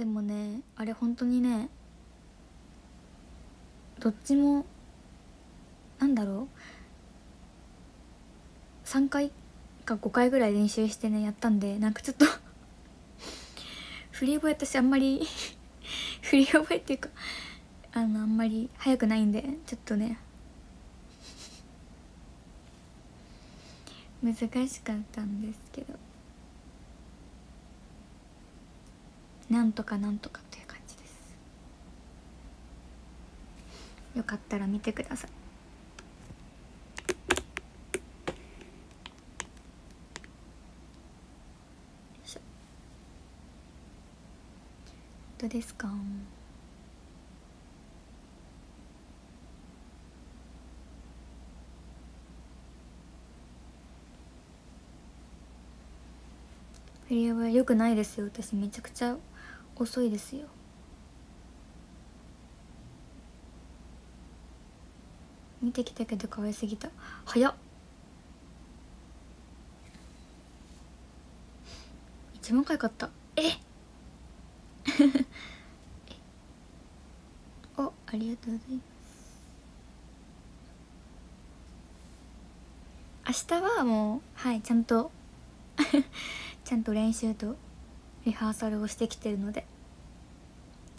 でもねあれ本当にねどっちもなんだろう3回か5回ぐらい練習してねやったんでなんかちょっと 振り覚え私あんまり 振り覚えっていうかあのあんまり早くないんでちょっとね難しかったんですけど。なんとかなんとかという感じです。よかったら見てください。どうですか？振りはよくないですよ。私めちゃくちゃ遅いですよ。見てきたけど可愛すぎた。早っ。一番可愛かった。え おありがとうございます。明日はもうはいちゃんと ちゃんと練習とリハーサルをしてきてるので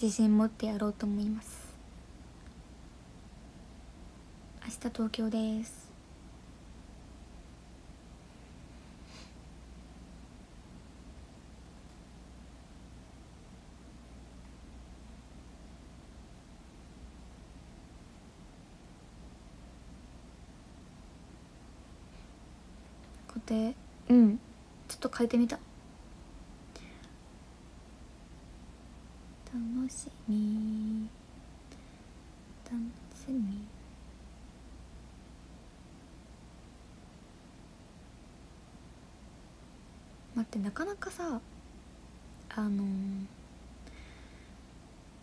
自信持ってやろうと思います。明日東京です。固定うんちょっと変えてみた楽しみ楽しみ待ってなかなかさあのー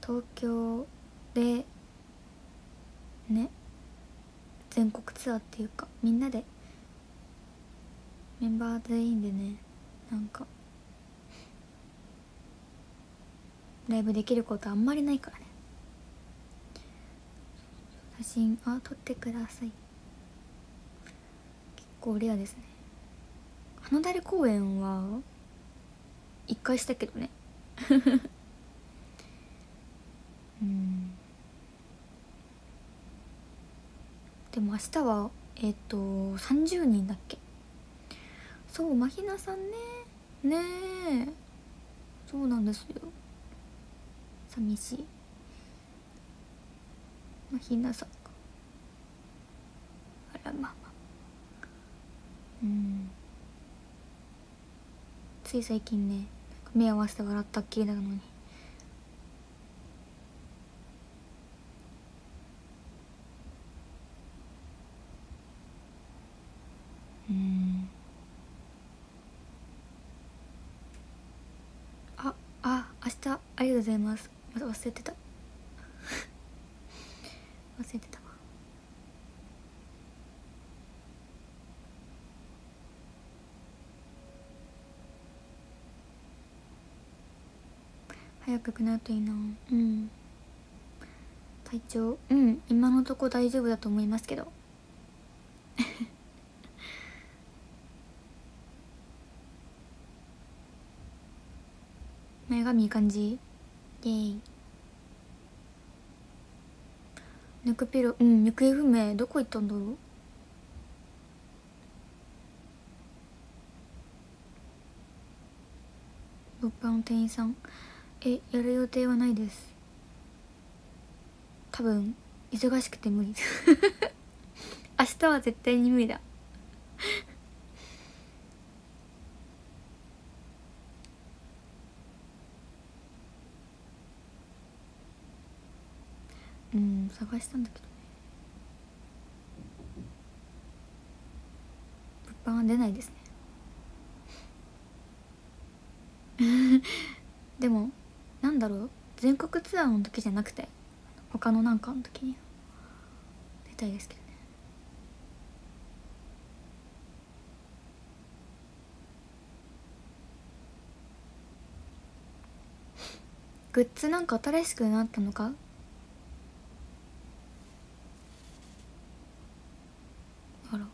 東京でね全国ツアーっていうかみんなでメンバー全員でねなんかライブできることあんまりないからね。写真あ撮ってください。結構レアですね。花だれ公演は一回したけどね。うん。でも明日はえっ、と30人だっけ？そうまひなさんね。ねえ。そうなんですよ。寂しい。まひなさんか。あらまあまあ。うん。つい最近ね目合わせて笑ったっきりなのに。うん。ああ明日ありがとうございます。忘れてた。忘れてたわ。早く良くなるといいな。うん。体調うん。今のとこ大丈夫だと思いますけど。前髪いい感じ？イエイぬくピロうん行方不明どこ行ったんだろう？物販の店員さん。えやる予定はないです。多分忙しくて無理。明日は絶対に無理だ。うん探したんだけどね。物販は出ないですね。でもなんだろう。全国ツアーの時じゃなくて他のなんかの時に出たいですけどね。グッズなんか新しくなったのかあら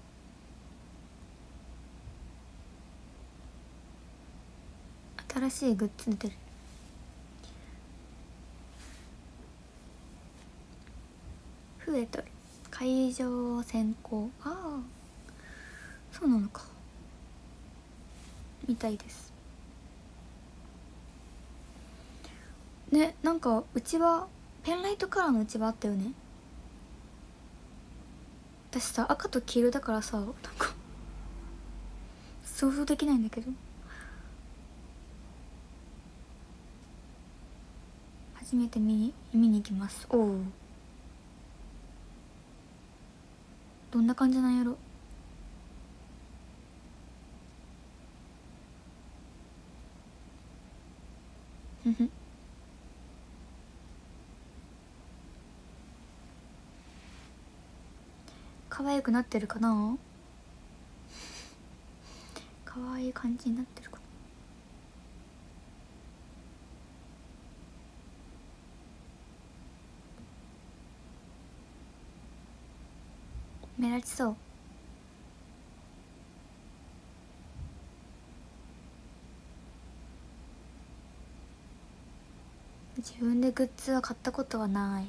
新しいグッズ出てる。増えとる。会場先行。ああ。そうなのか。みたいです。ねなんかうちはペンライトカラーのうちわあったよね。私さ赤と黄色だからさなんか想像できないんだけど。初めて見に見に行きます。おおどんな感じなんやろ？ふふ。可愛くなってるかな？可愛い感じになってるかな目立ちそう。自分でグッズは買ったことはない。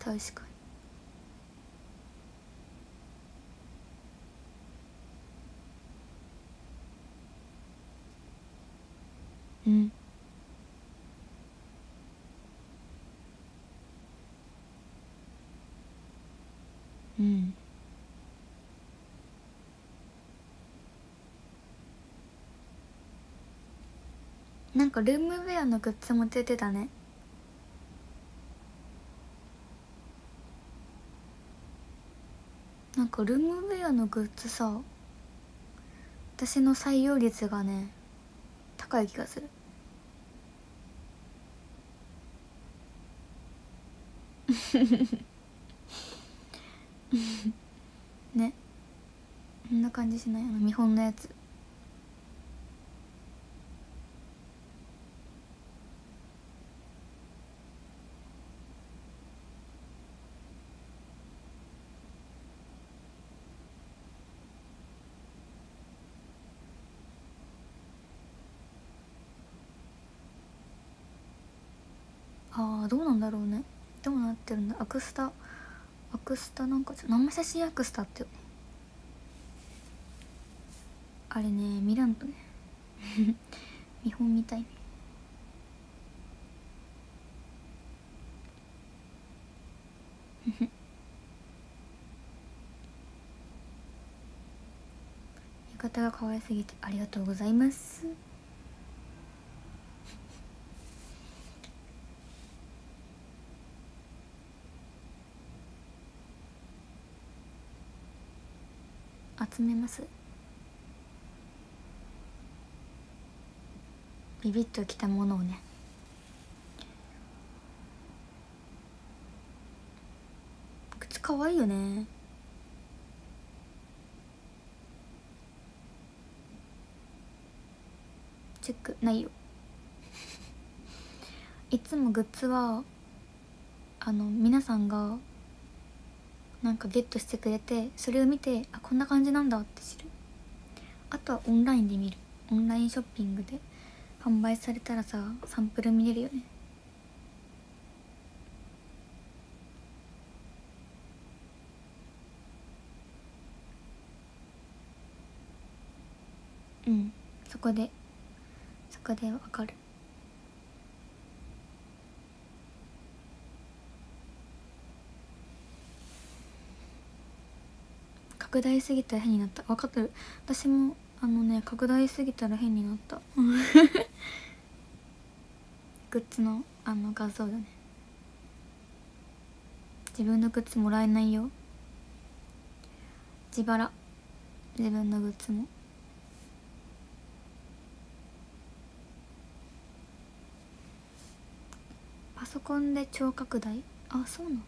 確かにうんうん。なんかルームウェアのグッズも出てたね。なんかルームウェアのグッズさ私の採用率がね高い気がする。フフフフ ね。こんな感じしない？あの見本のやつ。ああどうなんだろうね。どうなってるんだ？アクスタクスタなんか生写真アクスタってあれね見らんとね。見本みたいね。浴衣が可愛すぎてありがとうございます。集めます。ビビッときたものをね。靴かわいいよね。チェックないよ。いつもグッズはあの皆さんがなんかゲットしてくれてそれを見てあこんな感じなんだって知る。あとはオンラインで見る。オンラインショッピングで販売されたらさサンプル見れるよね。うん。そこでそこでわかる。拡大すぎたら変になった。分かってる。私もあのね拡大すぎたら変になった。グッズのあの画像だね。自分のグッズもらえないよ。自腹。自分のグッズも。パソコンで超拡大？あそうなんだ。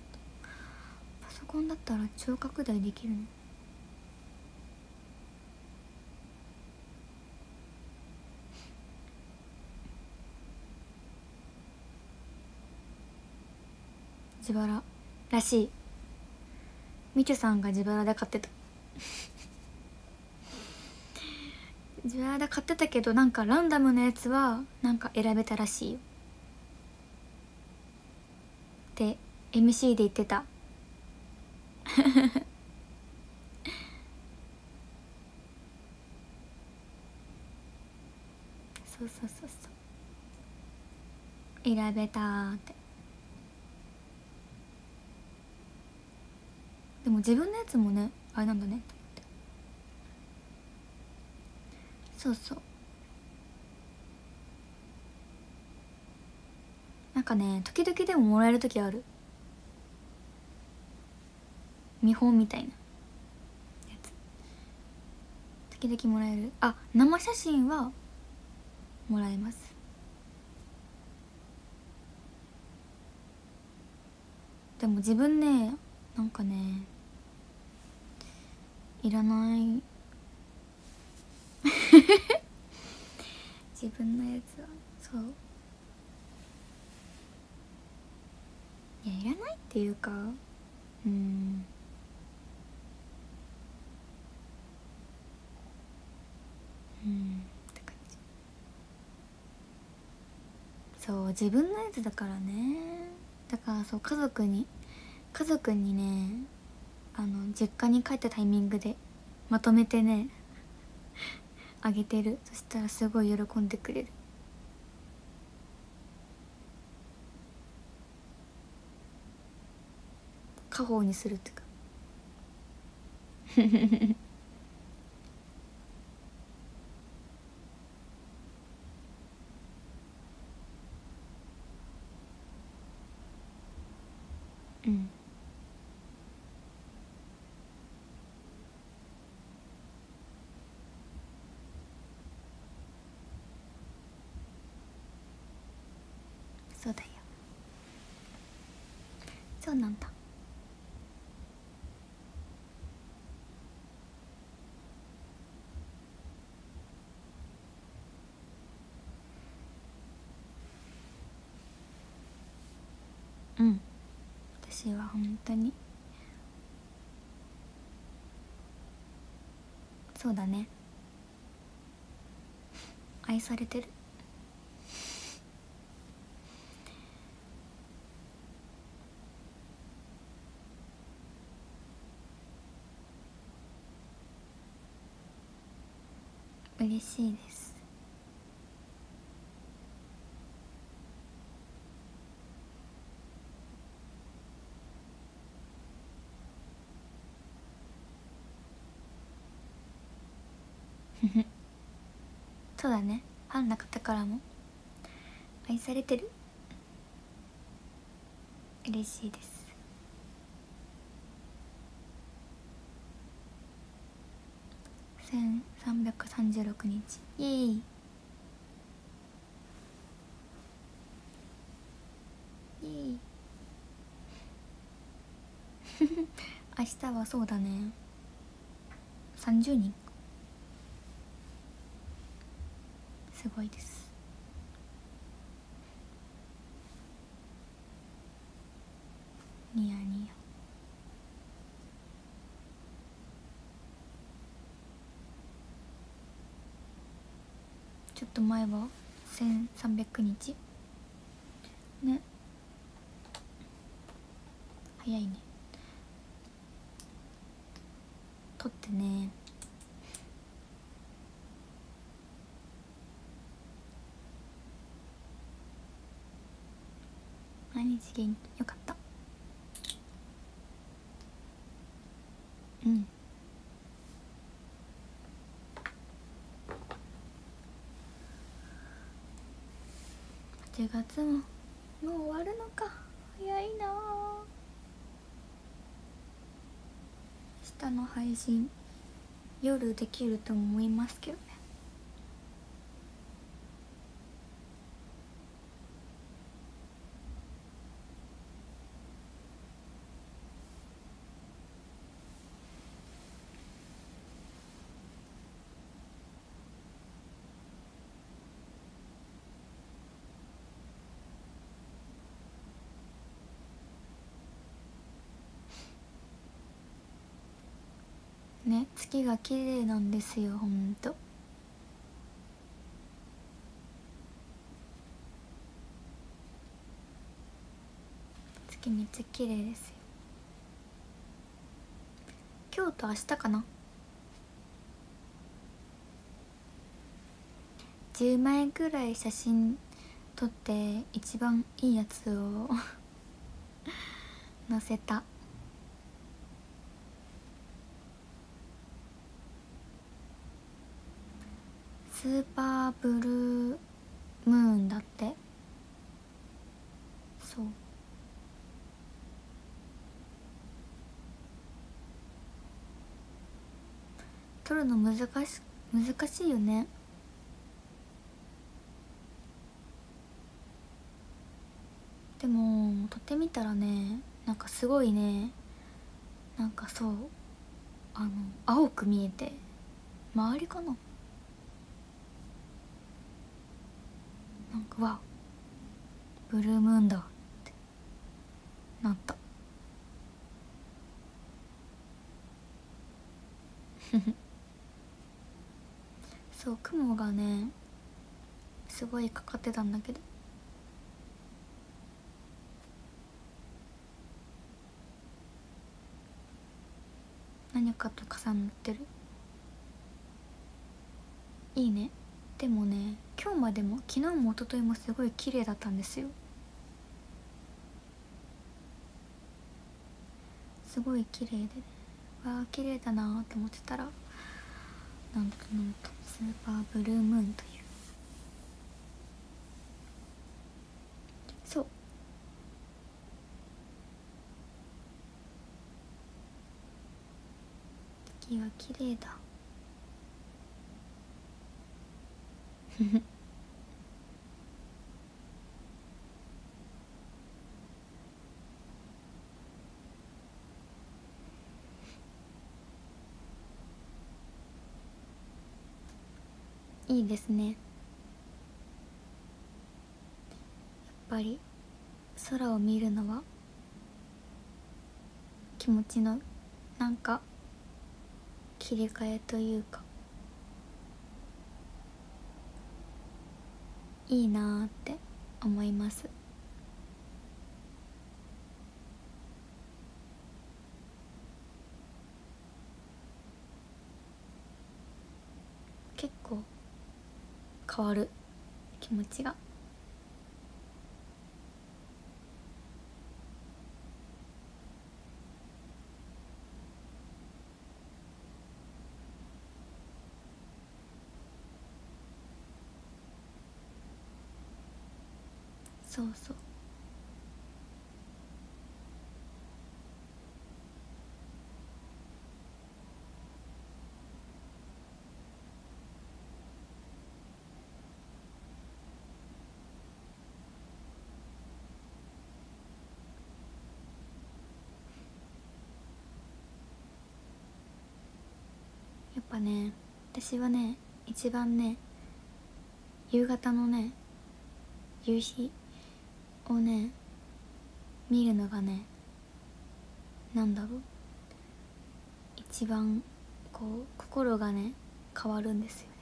パソコンだったら超拡大できるの？自腹。らしい。みちゅさんが自腹で買ってた。自腹で買ってたけどなんかランダムなやつはなんか選べたらしいよ。って MC で言ってた。そうそうそうそう。選べたって。でも自分のやつもねあれなんだね。と思ってそうそう。なんかね時々でももらえる時ある。見本みたいなやつ。時々もらえる。あ生写真はもらえます。でも自分ねなんかねいらない。自分のやつは。そう。いやいらないっていうか。うん。うん。って感じ。そう自分のやつだからね。だからそう家族に家族にねあの実家に帰ったタイミングでまとめてねあげてる。そしたらすごい喜んでくれる。家宝にするってかうかそうだよそうなんだ。うん。私は本当に。そうだね。愛されてる。嬉しいです。そうだね。ファンの方からも。愛されてる？嬉しいです。1336日。イエーイ。イエーイ。明日はそうだね。30人すごいです。ニヤニヤちょっと前は1300日？ね。早いね。撮ってね。毎日元気？よかった。うん。8月も。もう終わるのか。早いな。明日の配信夜できると思いますけどねね月が綺麗なんですよほんと。月めっちゃ綺麗ですよ。今日と明日かな？10枚ぐらい写真撮って一番いいやつを載せたスーパーブルームーンだって。そう。撮るの難し難しいよね。でも撮ってみたらねなんかすごいね。なんかそう。あの青く見えて。周りかな？なんかわブルームーンだってなった。そう雲がねすごいかかってたんだけど。何かと重なってる。いいね。でもね今日までも昨日も一昨日もすごい綺麗だったんですよ。すごい綺麗でねわあ綺麗だなって思ってたらなんとなんとスーパーブルームーンという。そう。月は綺麗だ。いいですね。やっぱり空を見るのは気持ちのなんか切り替えというか。いいなって思います。結構変わる気持ちが。そうそう。やっぱね私はね一番ね夕方のね夕日をね見るのがねなんだろう。一番こう心がね変わるんですよね。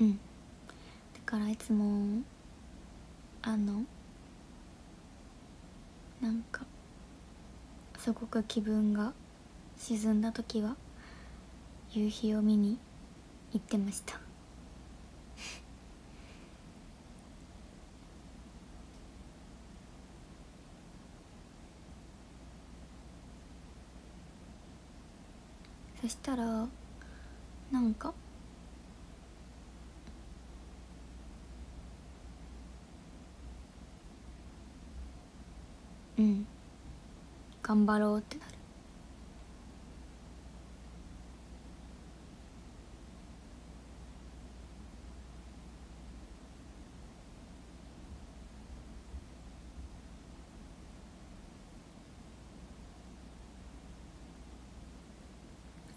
うん。だからいつもあのなんかすごく気分が沈んだ時は夕日を見に行ってました。そしたらなんか頑張ろうってな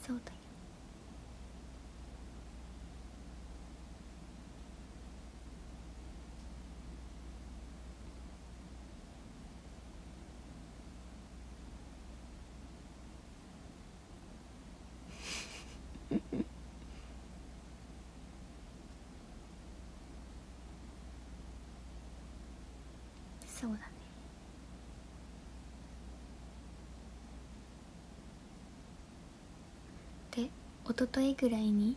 そうだよそうだね。で一昨日ぐらいに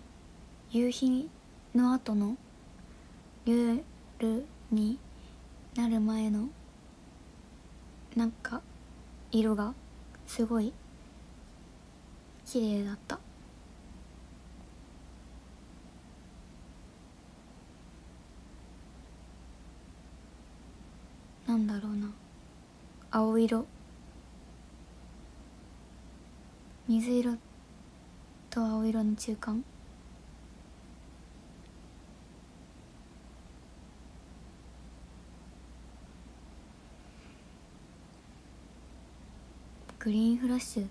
夕日の後の夜になる前のなんか色がすごい綺麗だったなんだろうな青色。水色。と青色の中間。グリーンフラッシュ。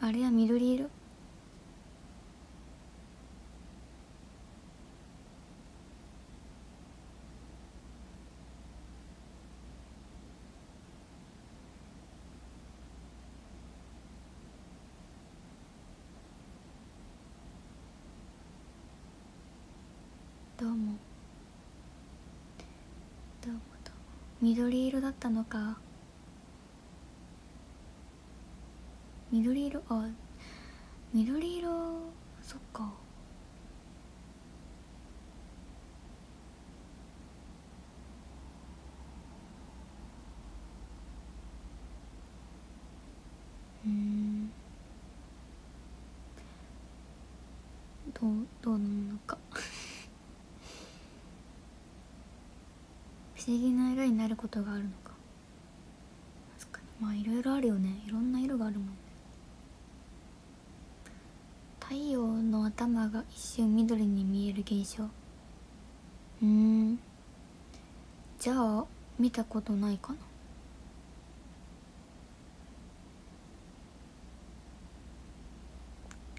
あれは緑色。どうも。どうもどうも。緑色だったのか。緑色あ緑色そっかうんどうどうなのか不思議な色になることがあるのか。確かに。まあいろいろあるよね。いろんな色があるもんね。太陽の頭が一瞬緑に見える現象。うん。じゃあ見たことないかな。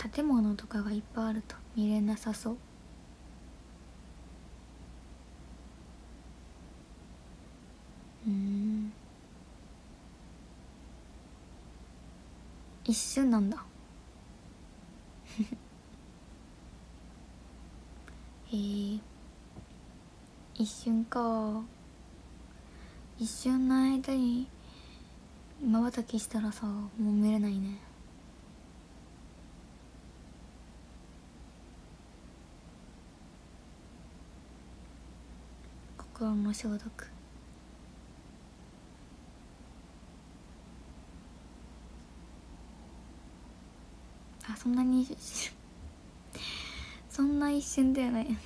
建物とかがいっぱいあると見れなさそう。一瞬なんだ。へ え一瞬か。一瞬の間にまばたきしたらさもう見れないね。心の消毒。そんなにそんな一瞬ではない。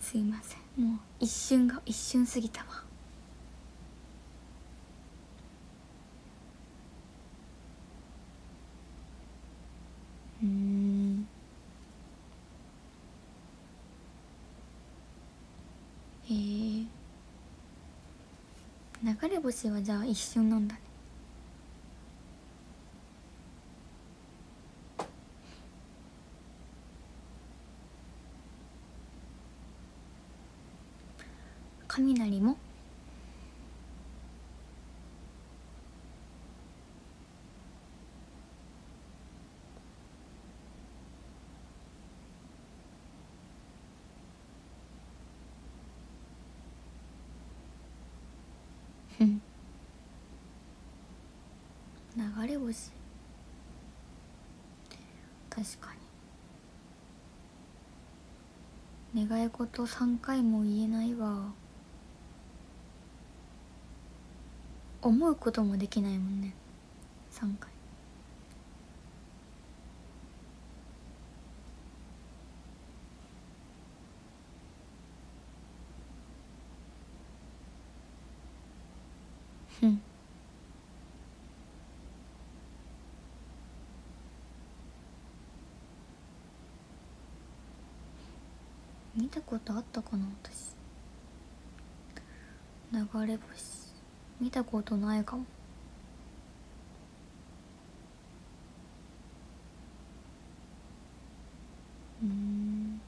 すいません。もう一瞬が一瞬過ぎたわ。うん。へえ流れ星はじゃあ一瞬なんだね。雷も？うん。流れ星。確かに。願い事3回も言えないわ。思うこともできないもんね。3回。うん。見たことあったかな私。流れ星。見たことないかも。うん。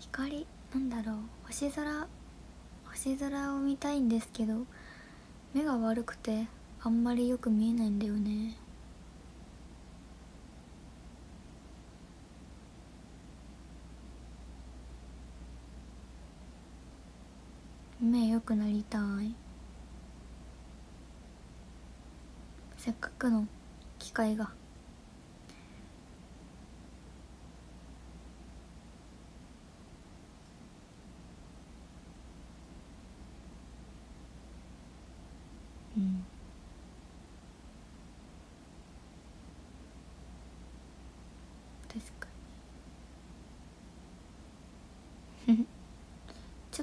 光なんだろう。星空星空を見たいんですけど。目が悪くてあんまりよく見えないんだよね。目良くなりたい。せっかくの機会が。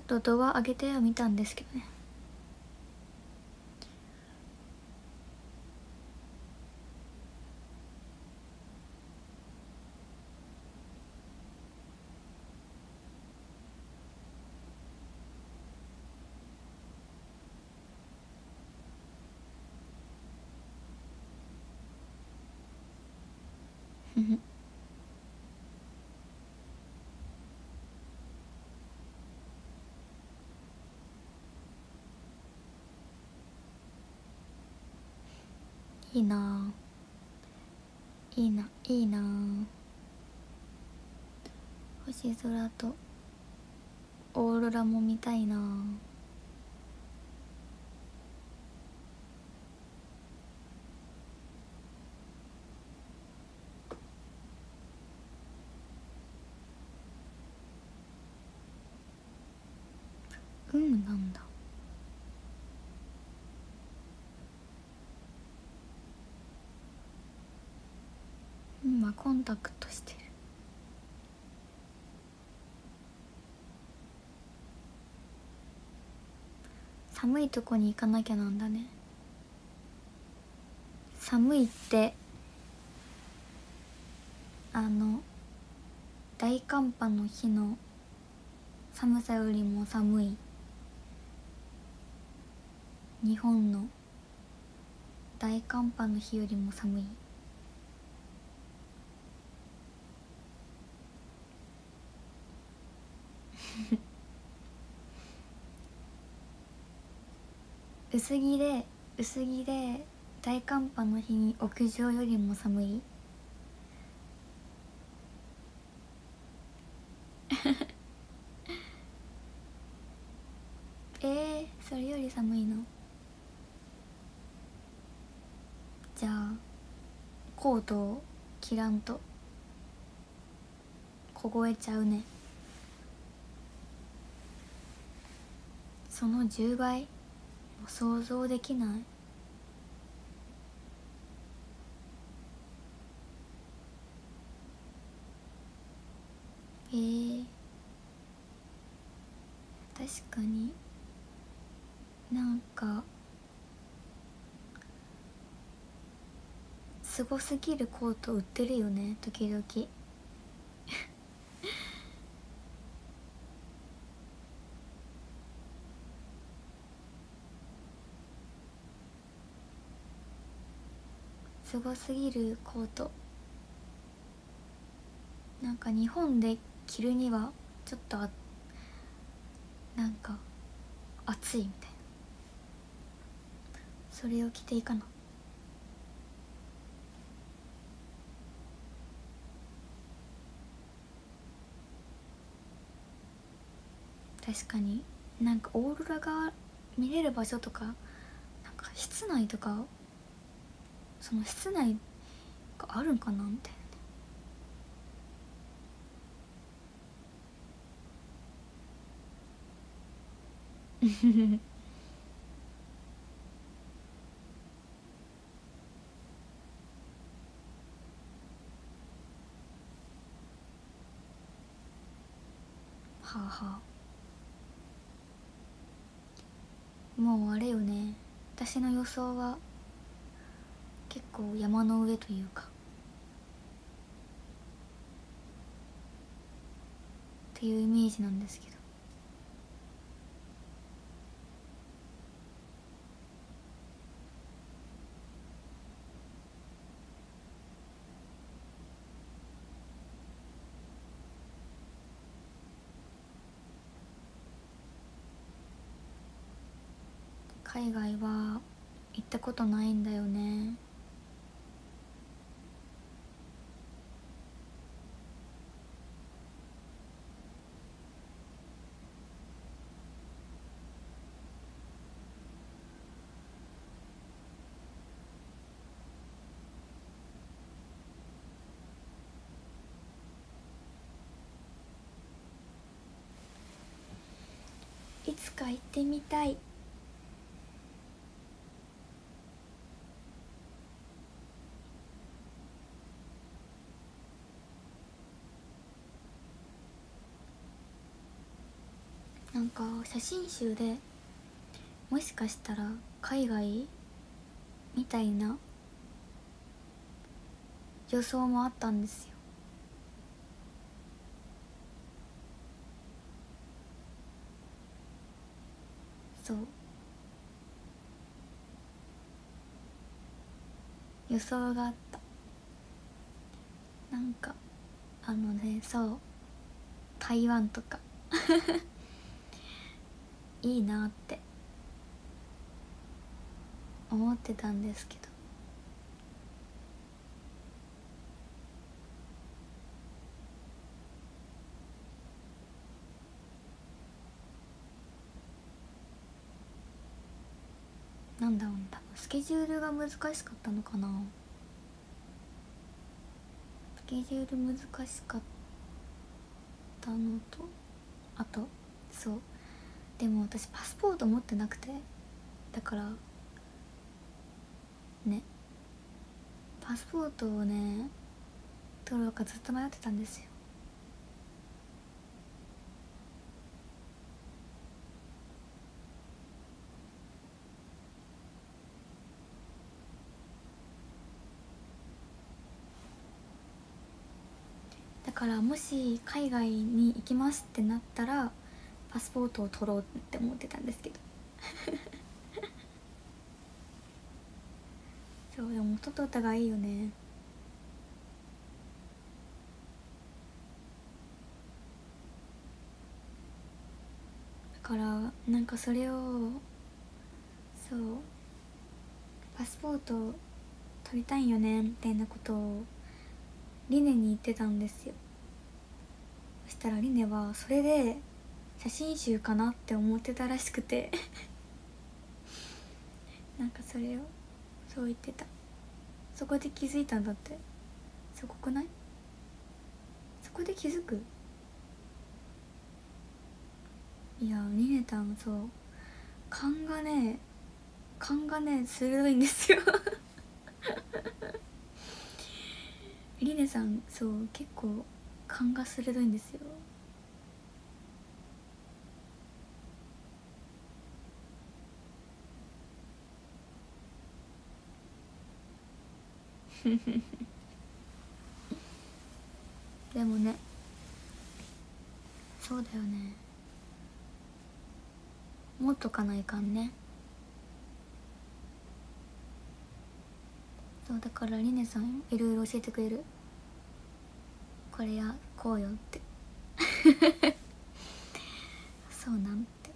とドア上げてはみたんですけどね。いいな。いいないいな。星空とオーロラも見たいなうんなんだ今コンタクトしてる寒いとこに行かなきゃなんだね。寒いってあの大寒波の日の寒さよりも寒い。日本の大寒波の日よりも寒い。薄着で薄着で大寒波の日に屋上よりも寒い？えー、それより寒いの？じゃあコートを着らんと凍えちゃうね。その10倍想像できない。えー、確かに。なんかすごすぎるコート売ってるよね時々。すごすぎるコート。なんか日本で着るにはちょっとあなんか暑いみたいな。それを着ていいかな。確かに。なんかオーロラが見れる場所とかなんか室内とかその室内があるんかなみたいな。はあはあ。もうあれよね。私の予想は結構山の上というか。っていうイメージなんですけど。海外は行ったことないんだよね。か行ってみたい。なんか写真集でもしかしたら海外みたいな予想もあったんですよ。そう。予想があった。なんかあのねそう。台湾とか。いいなって思ってたんですけど。なんだろう多分スケジュールが難しかったのかな。スケジュール難しかったのとあとそう。でも私パスポート持ってなくて。だからね。パスポートをね取ろうかずっと迷ってたんですよだからもし海外に行きますってなったらパスポートを取ろうって思ってたんですけど。そうでも元と歌がいいよね。だからなんかそれをそうパスポート取りたいよねみたいなことをリネに言ってたんですよ。そしたらリネはそれで写真集かなって思ってたらしくて。なんかそれをそう言ってた。そこで気づいたんだって。すごくない？そこで気づく？いやリネタンそう。勘がね勘がね鋭いんですよ。リネさんそう結構勘が鋭いんですよ。でもねそうだよね。持っとかないかんね。そうだからりねさんいろいろ教えてくれる。これや。こうよって。そうなんて。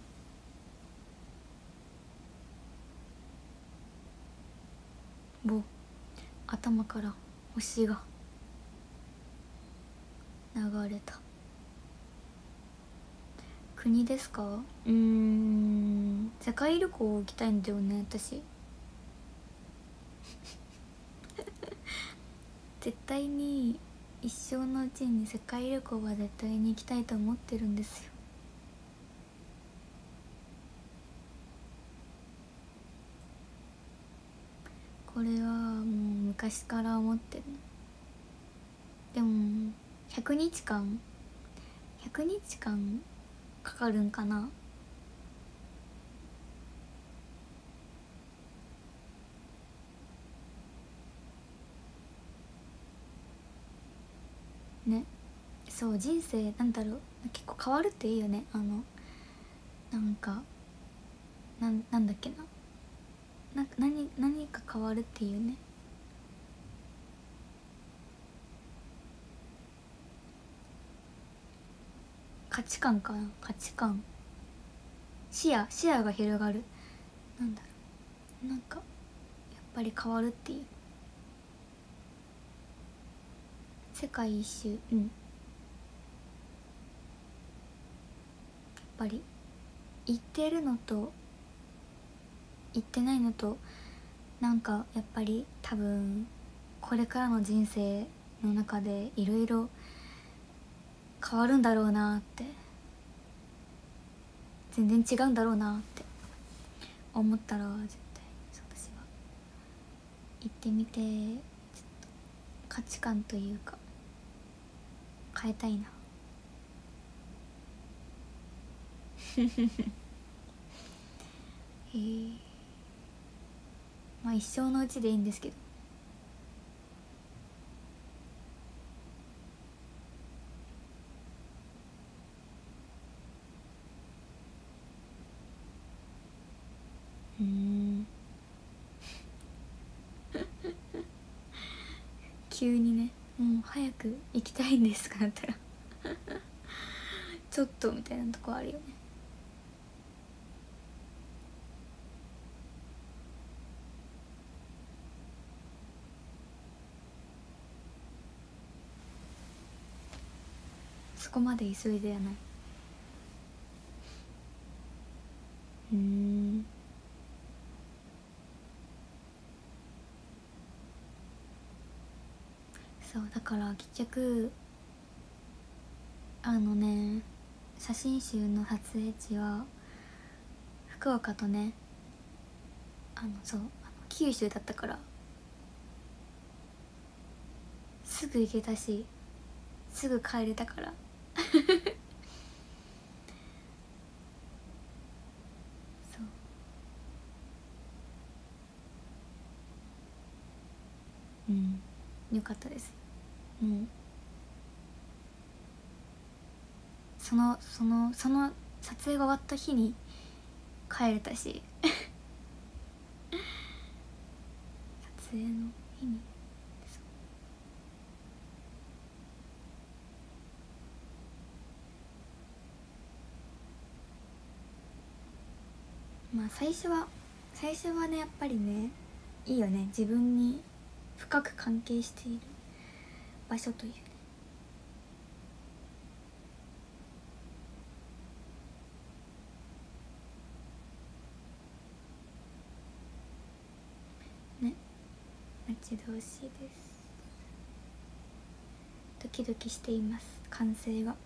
ぼ頭から星が。流れた。国ですか？うーん。世界旅行行きたいんだよね私。絶対に一生のうちに世界旅行は絶対に行きたいと思ってるんですよこれはもう昔から思ってる。でも100日間100日間かかるんかな？ね。そう人生なんだろう。結構変わるっていいよね。あのなんかなんなんだっけな？な何何か変わるっていうね。価値観かな。価値観。視野視野が広がる。なんだろう。なんかやっぱり変わるっていう。世界一周。うん。やっぱり言ってるのと言ってないのとなんかやっぱり多分これからの人生の中でいろいろ変わるんだろうなって全然違うんだろうなって思ったら絶対私は。行ってみてちょっと価値観というか変えたいな。へえまあ一生のうちでいいんですけど。うん。急にねもう早く行きたいんですかなったらちょっとみたいなとこあるよねそこまで急いではない。うん。そうだから結局あのね写真集の撮影地は福岡とねあのそう九州だったからすぐ行けたしすぐ帰れたからそう。うん。よかったです。もうそのそのその撮影が終わった日に帰れたし。撮影の日にまあ最初は最初はねやっぱりねいいよね。自分に深く関係している場所というね。ね。待ち遠しいです。ドキドキしています。完成が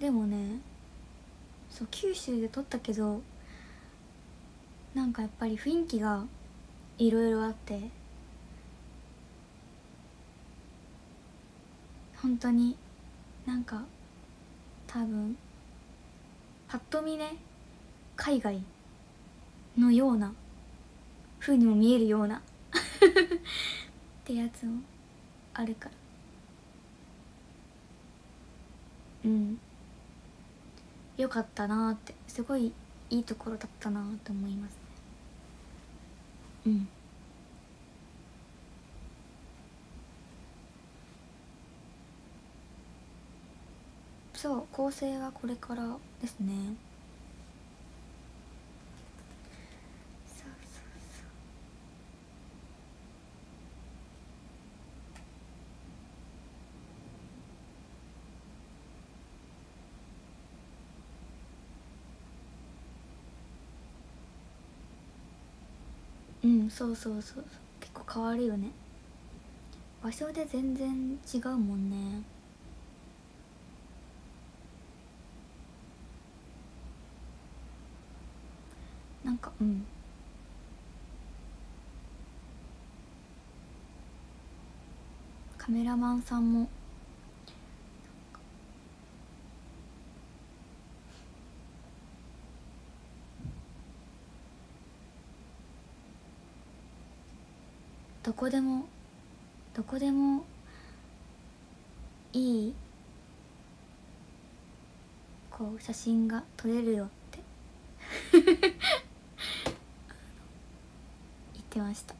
でもねそう九州で撮ったけどなんかやっぱり雰囲気がいろいろあって本当になんか多分パッと見ね海外のような風にも見えるようなってやつもあるから。うん。良かったなってすごいいいところだったなと思いますね。うん。そう構成はこれからですね。そうそうそう。結構変わるよね。場所で全然違うもんね。なんかうん。カメラマンさんもこでもどこでもいいこう写真が撮れるよって 言ってました。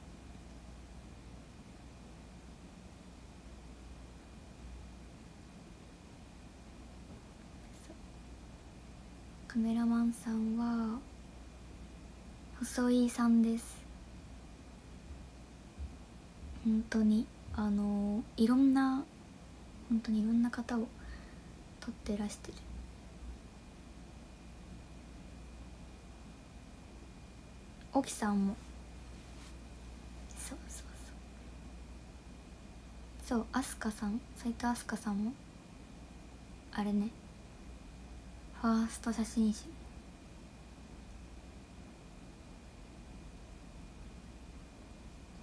カメラマンさんは細井さんです。本当にあのいろんな本当にいろんな方を撮ってらしてる。沖さんも。そうそうそう。そう飛鳥さん。斉藤飛鳥さんも。あれね。ファースト写真集。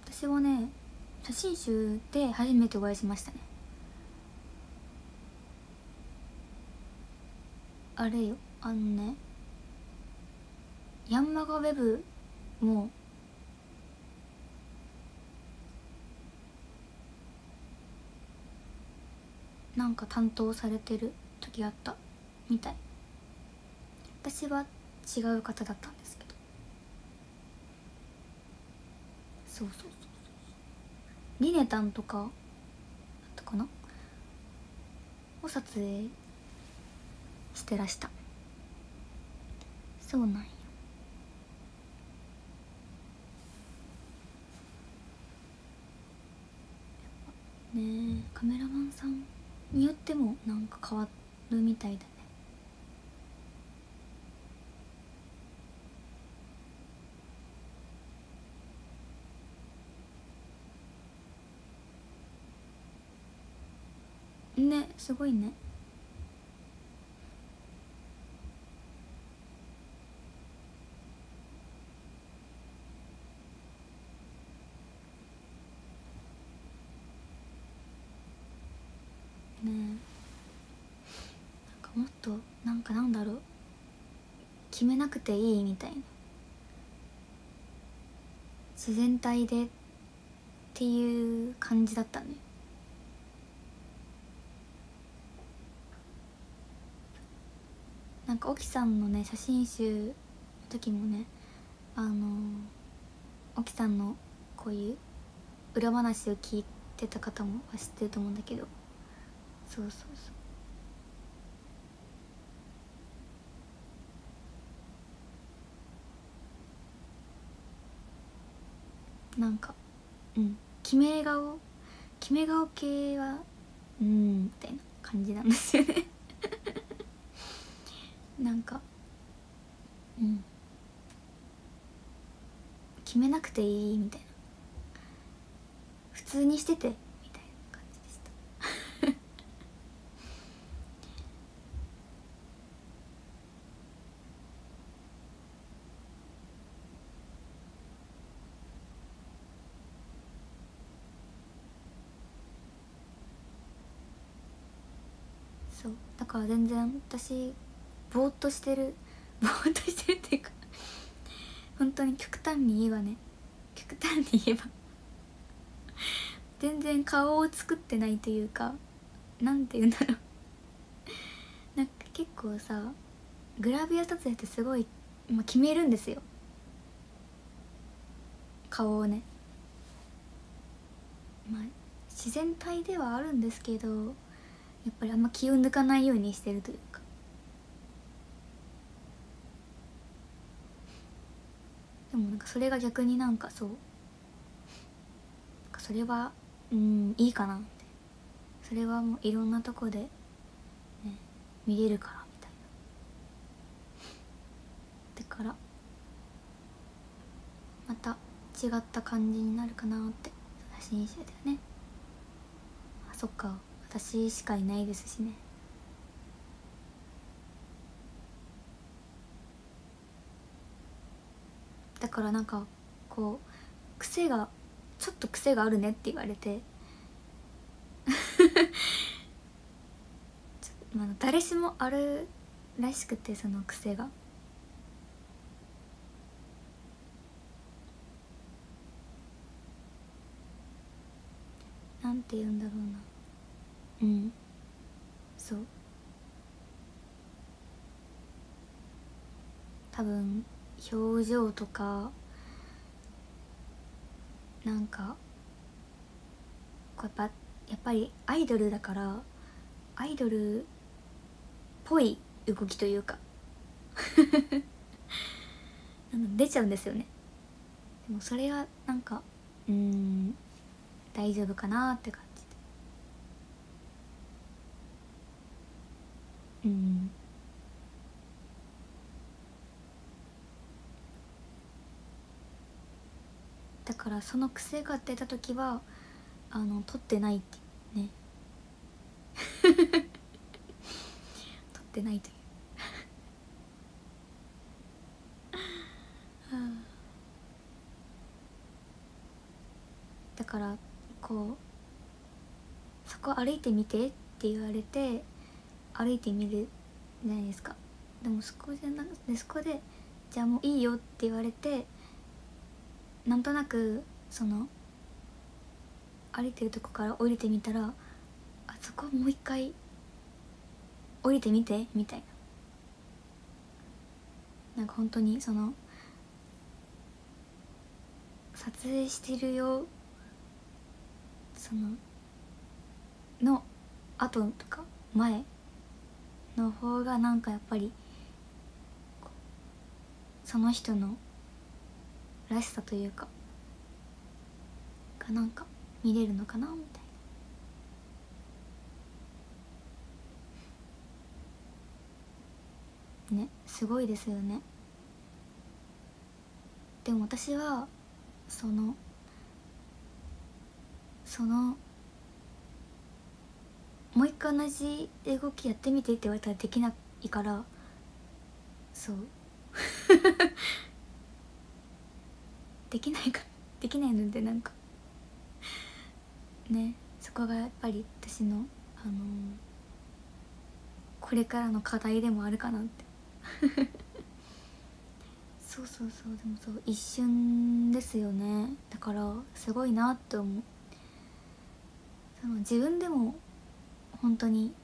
私はね写真集で初めてお会いしましたね。あれよあのねヤンマガウェブもなんか担当されてる時あったみたい。私は違う方だったんですけど。そうそうそう。そうリネタンとかだったかな？を撮影してらした。そうなんやねえカメラマンさんによってもなんか変わるみたいだねねすごいね。ねなんかもっとなんかなんだろう。決めなくていいみたいな。自然体でっていう感じだったねなんか沖さんのね写真集の時もねあの沖さんのこういう裏話を聞いてた方も知ってると思うんだけど。そうそうそう。なんかうん。決め顔？決め顔系はうんみたいな感じなんですよね。なんかうん。決めなくていいみたいな。普通にしててみたいな感じでした。そう。だから全然私ぼーっとしてる。ぼーっとしてるっていうか本当に極端に言えばね。極端に言えば。全然顔を作ってないというかなんて言うんだろう。なんか結構さグラビア撮影ってすごい、まあ、決めるんですよ。顔をね。まあ自然体ではあるんですけどやっぱりあんま気を抜かないようにしてるというかでもなんかそれが逆になんかそう。それはうんいいかなって。それはもういろんなとこでね見れるからみたいな。だからまた違った感じになるかなって。写真集だよね。あそっか。私しかいないですしね。だからなんかこう癖がちょっと癖があるねって言われて。まあ誰しもあるらしくてその癖が。て言うんだろうな。うん。そう。多分表情とかなんかこうやっぱやっぱりアイドルだからアイドルっぽい動きというか。出ちゃうんですよね。でもそれはなんかうん大丈夫かなって感じで。うん。だからその癖が出た時はあの取ってないってね。取ってないという。だからこうそこ歩いてみてって言われて歩いてみるじゃないですか。でもそこじゃなくてそこでじゃあもういいよって言われてなんとなくその歩いてるとこから降りてみたらあそこもう一回降りてみてみたいな。なんか本当にその撮影してるよそのの後とか前の方がなんかやっぱりその人のらしさというかがなんか見れるのかなみたいな。ねすごいですよね。でも私はそのそのもう一回同じ動きやってみてって言われたらできないからそう。できないかできないのでなんか ねそこがやっぱり私のあのー、これからの課題でもあるかなって。そうそうそうでもそう一瞬ですよね。だからすごいなって思う。その自分でも本当に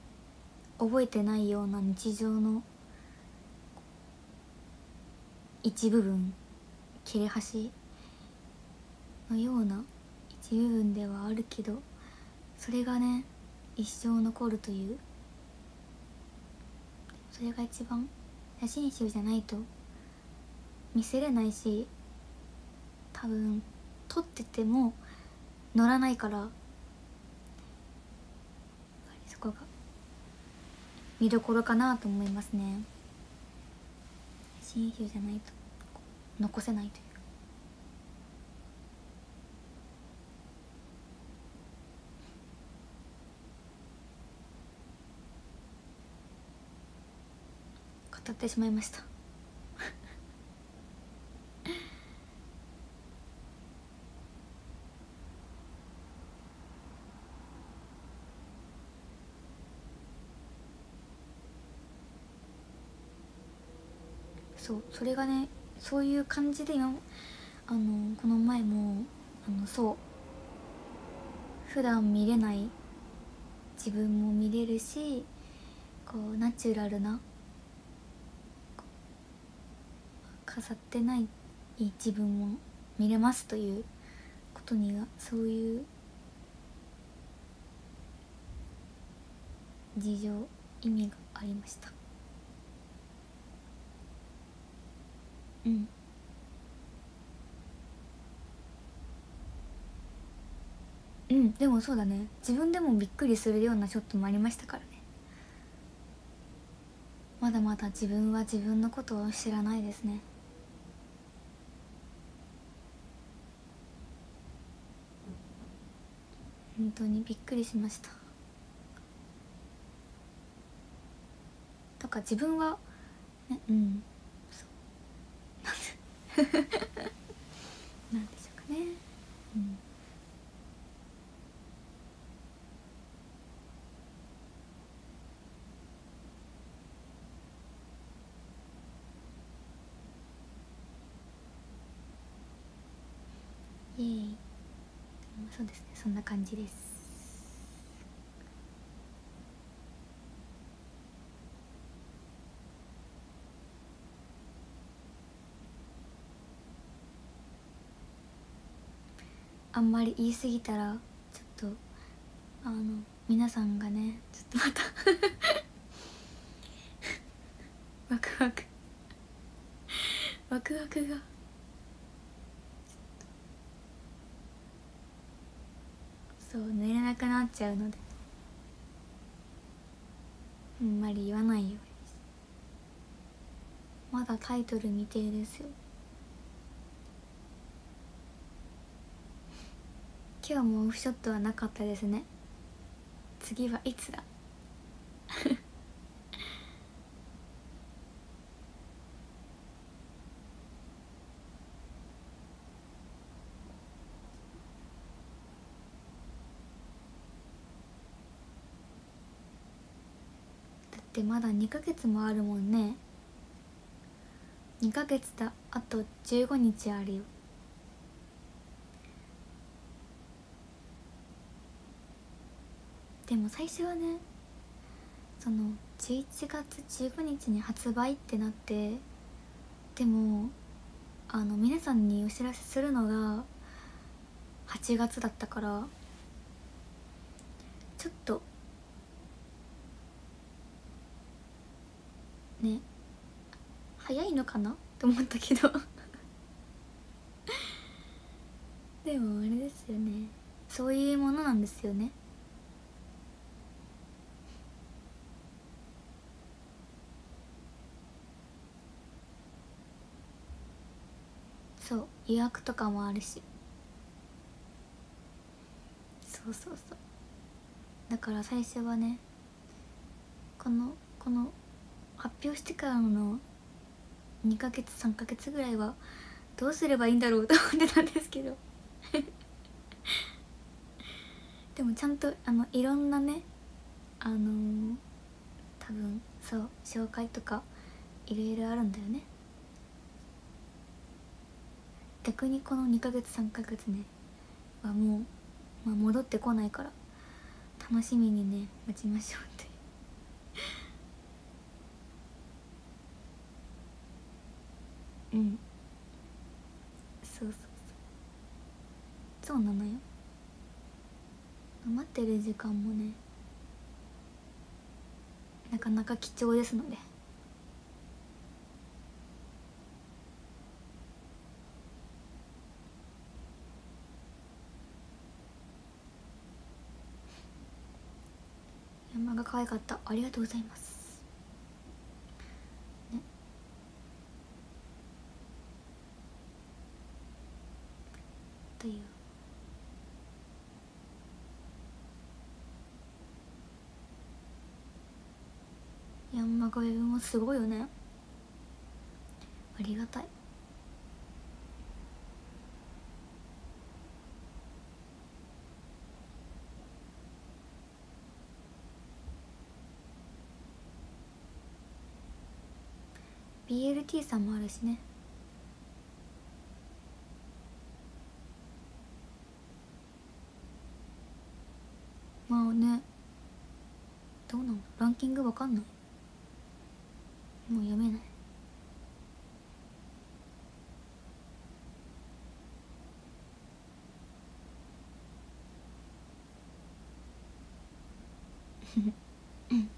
覚えてないような日常の一部分切れ端のような一部分ではあるけどそれがね一生残るという。それが一番写真集じゃないと見せれないし多分撮ってても乗らないからそこが見どころかなと思いますね。写真集じゃないと残せないという。語ってしまいました。そうそれがねそういう感じで今あのこの前もあのそう。普段見れない自分も見れるしこうナチュラルな飾ってない自分も見れますということにはそういう事情意味がありました。うん。うんでもそうだね。自分でもびっくりするようなショットもありましたからね。まだまだ自分は自分のことを知らないですね。本当にびっくりしました。とか自分はねうん。なんでしょうかね。うん。イエーイ。そうですねそんな感じですあんまり言い過ぎたらちょっとあの皆さんがねちょっとまた ワクワクワクワクが。そう寝れなくなっちゃうので。あんまり言わないように。まだタイトル未定ですよ。今日もオフショットはなかったですね。次はいつだだってまだ2ヶ月もあるもんね。2ヶ月だ。あと15日あるよ。でも最初はねその11月15日に発売ってなってでもあの皆さんにお知らせするのが8月だったからちょっとね。早いのかな？と思ったけど。でもあれですよね。そういうものなんですよね。そう予約とかもあるし。そうそうそう。だから最初はねこのこの発表してからの2ヶ月3ヶ月ぐらいはどうすればいいんだろうと思ってたんですけど。でもちゃんとあのいろんなねあのー、多分そう紹介とかいろいろあるんだよね。逆にこの2ヶ月3ヶ月ねはもう、まあ、戻ってこないから楽しみにね待ちましょうって。うん。そうそうそう。そうなのよ。待ってる時間もねなかなか貴重ですので。山が可愛かった。ありがとうございます。という。ヤンマがウェブもすごいよね。ありがたい。BLT さんもあるしねまあねどうなのランキングわかんない。もう読めない。うん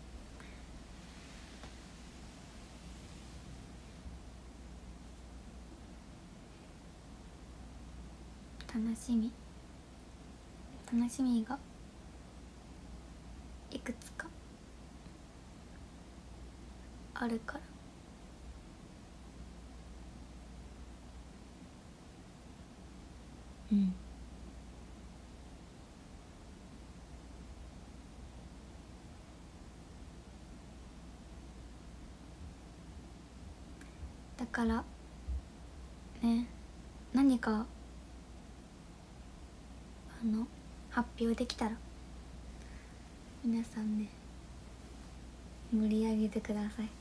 楽しみ。楽しみがいくつか。あるから。うん。だからね何かあの発表できたら皆さんね盛り上げてください。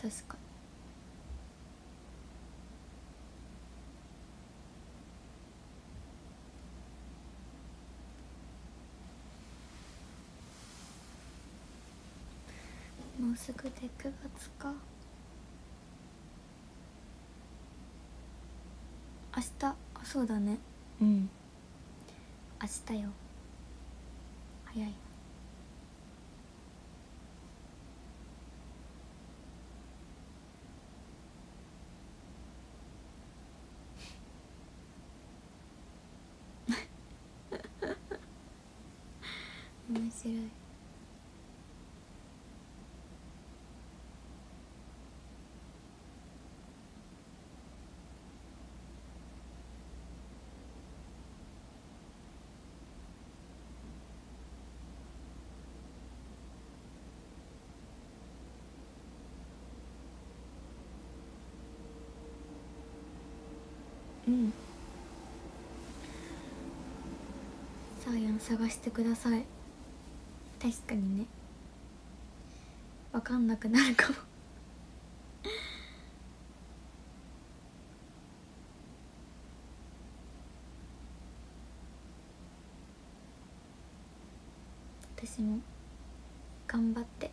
確か。にもうすぐで9月か。明日。あそうだね。うん。明日よ。早い面白い。うん。サーヤン探してください。確かにね。分かんなくなるかも。私も頑張って。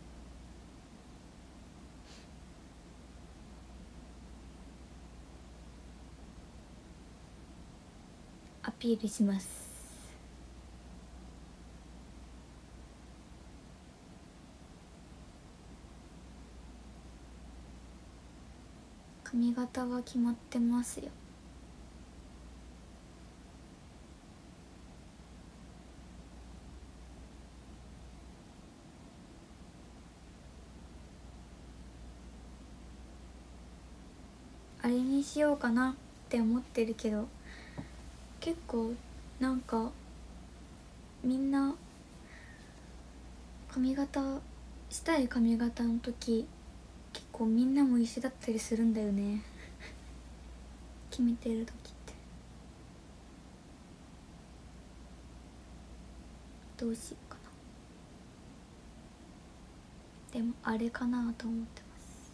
アピールします。髪型は決まってますよ。あれにしようかなって思ってるけど結構なんかみんな髪型したい髪型の時結構みんなも一緒だったりするんだよね。決めてる時ってどうしようかな。でもあれかなと思ってます。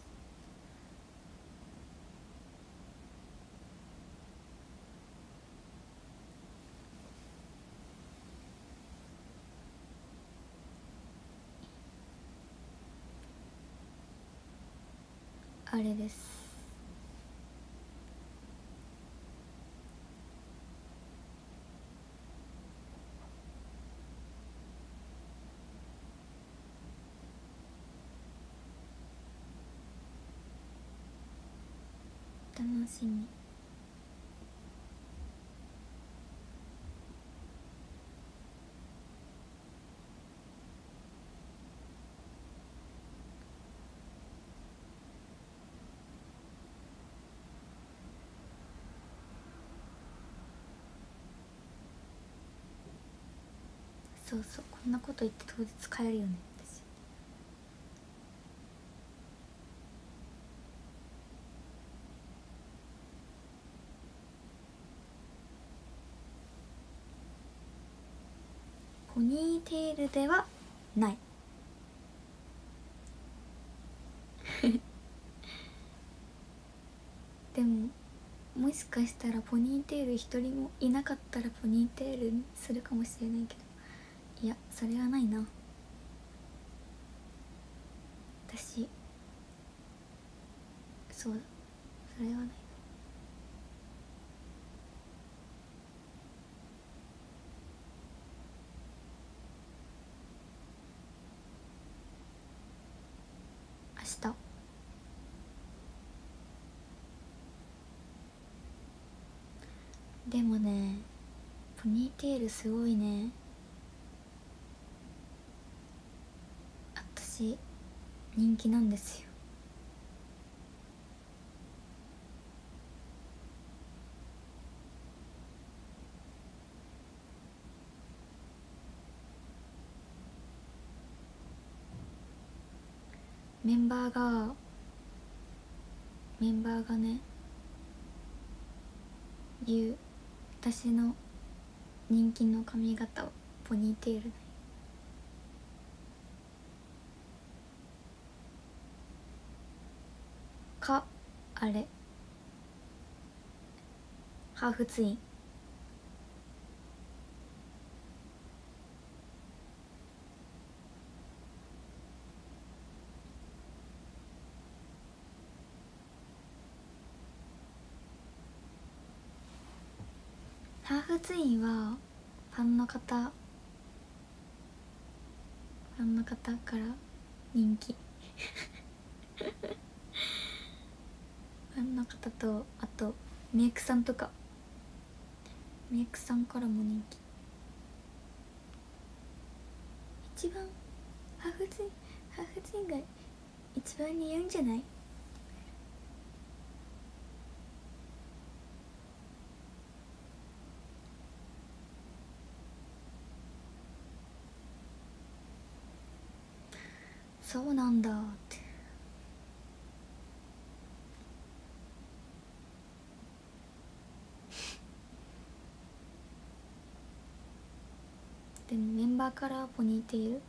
あれです。しみ。そうそうこんなこと言って当日帰るよね私ポニーテールではない。でももしかしたらポニーテール一人もいなかったらポニーテールにするかもしれないけどいやそれはないな。私そうだ。それはないな明日でもねポニーテールすごいね。私人気なんですよ。メンバーがメンバーがね言う。私の人気の髪型をポニーテールかあれ。ハーフツイン。ハーフツインはファンの方ファンの方から人気。ファンの方とあとメイクさんとか。メイクさんからも人気。一番ハーフツインハーフツインが一番似合うんじゃない？そうなんだって。でもメンバーカラーポニーテール？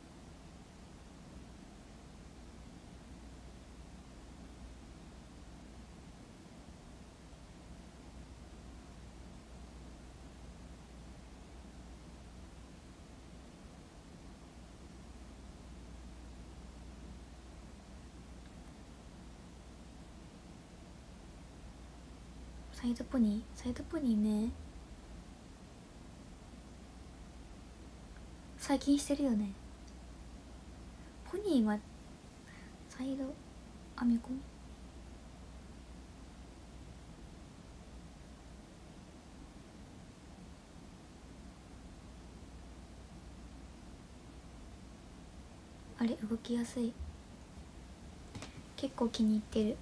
サイドポニーサイドポニーね。最近してるよね。ポニーはサイド編み込みあれ動きやすい。結構気に入ってる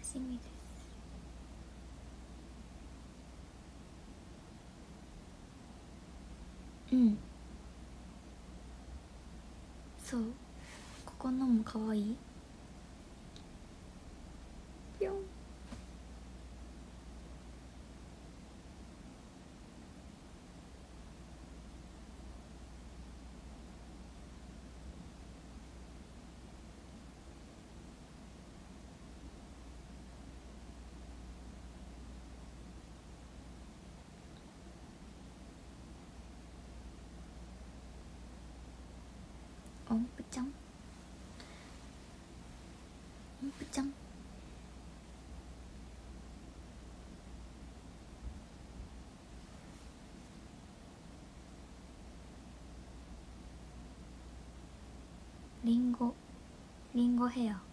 楽しみです。うん。そう。ここのも可愛いいょんおんぷちゃん。おんぷちゃん。リンゴリンゴヘア。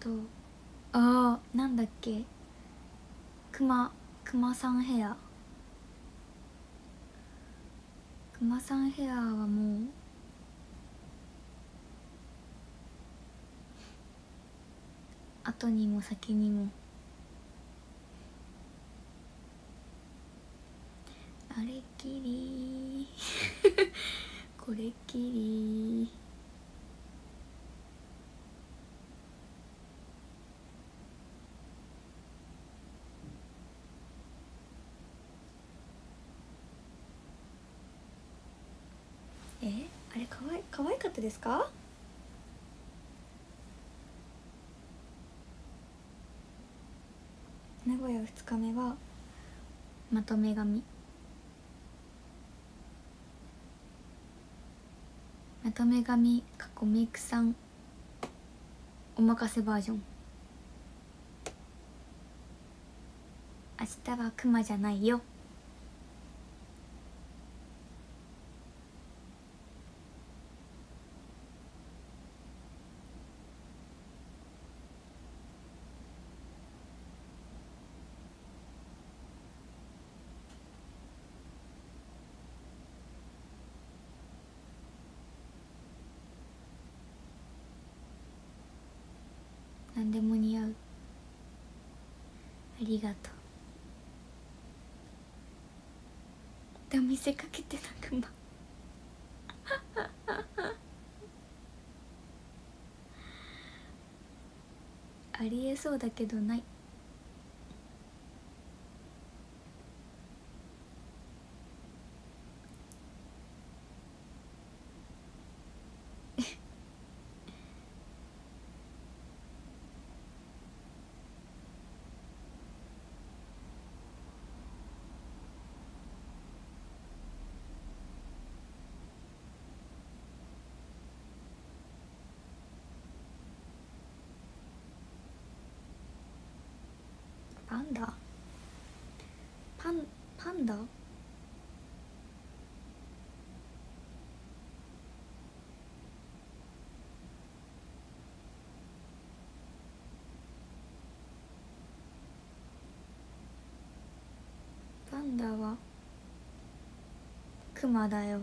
波動あなんだっけ？くまくまさんヘア。くまさんヘアはもう後にも先にも。あれっきり。これっきりえあれかわい可愛かったですか？名古屋2日目はまとめ髪まとめ髪過去メイクさん。おまかせバージョン。明日はクマじゃないよ何でも似合うありがとう。で見せかけてなくま ありえそうだけどない。ンダ？パンパンダ？パンダはクマだよ。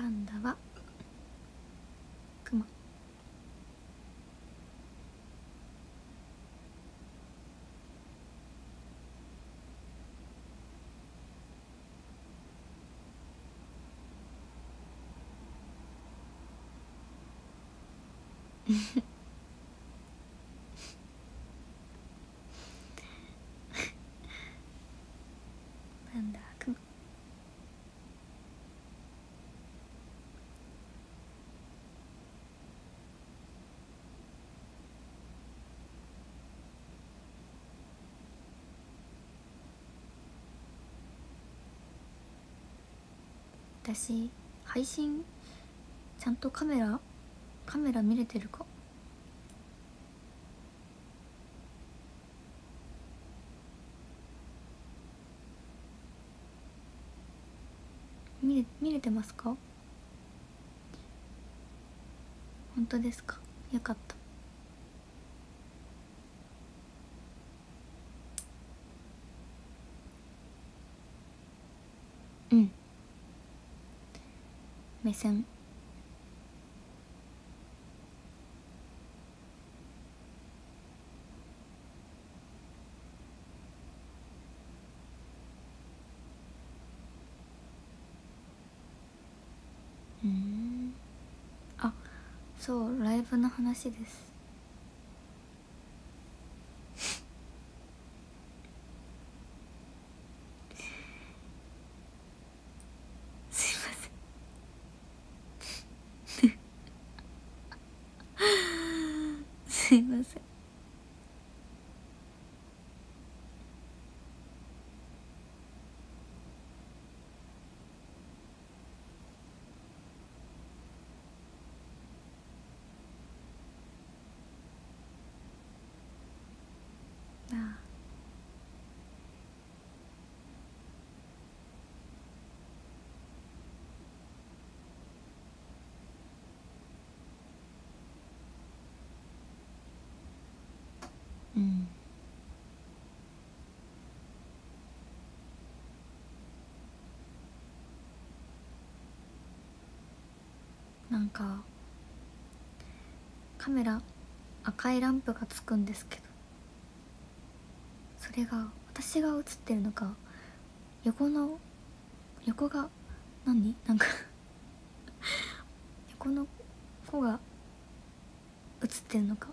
パンダはクマ パンダはクマ私配信ちゃんとカメラカメラ見れてるか？見れ見れてますか？本当ですか？よかった。うん。目線。うん。あそうライブの話ですすいませんすうん。なんかカメラ赤いランプがつくんですけど。それが私が映ってるのか横の横が何？なんか 横の子が映ってるのか。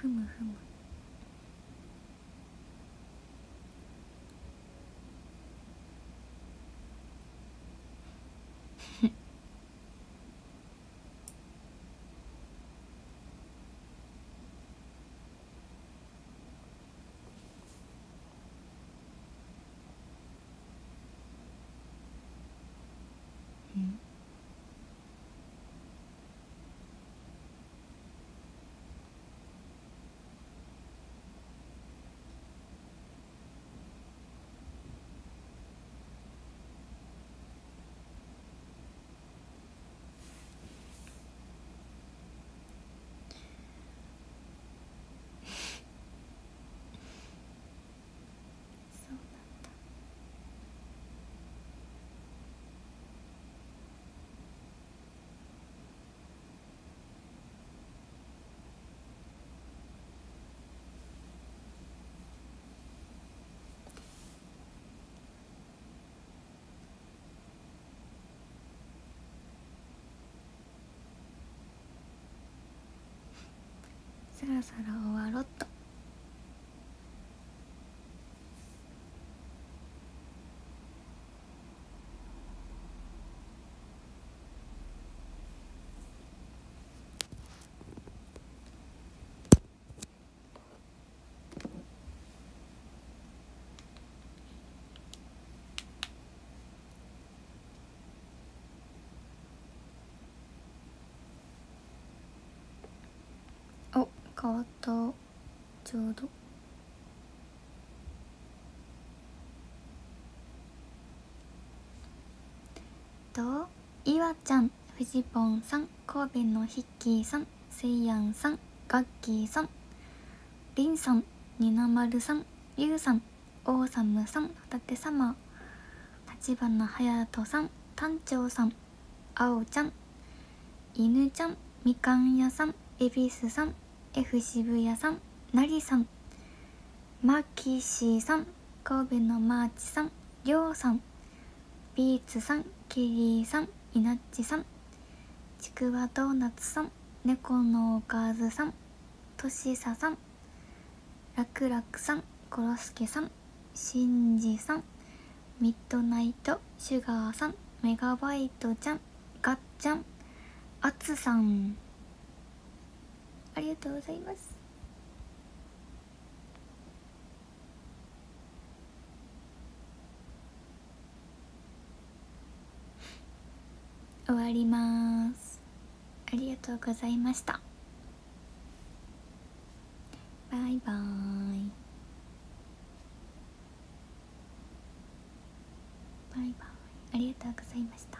ふむふむそろそろ終わろっとお変わったちょうど。といわちゃんフジポンさん神戸のヒッキーさんせいやんさんガッキーさんりんさんになまるさんゆうさんオーサムさんホタテ様立花隼人さん丹長さんあおちゃん犬ちゃんみかん屋さん恵比寿さん F 渋谷さんなりさんマキシーさん神戸のマーチさんりょうさんビーツさんキリーさんいなっちさんちくわドーナツさん猫のおかずさんとしささんらくらくさんコロスケさんしんじさんミッドナイトシュガーさんメガバイトちゃんガッちゃんあつさん。ありがとうございます。終わります。ありがとうございました。バイバーイ。バイバイ。ありがとうございました。